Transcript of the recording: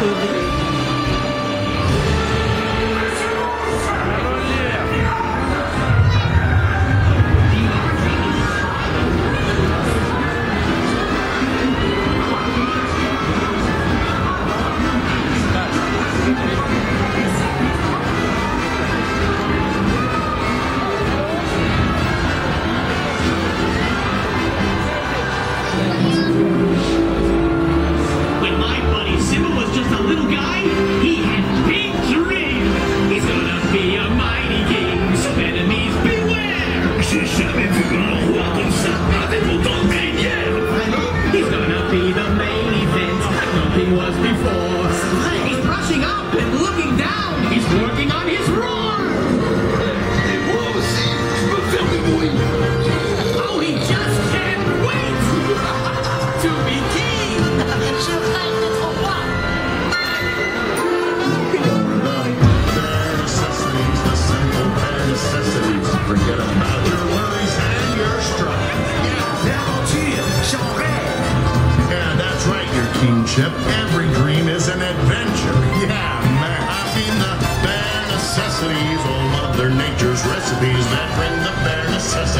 could J'ai jamais vu un roi comme ça, avec autant de Chip. Every dream is an adventure. Yeah, man. I mean the bare necessities, all Mother Nature's recipes that bring the bare necessities.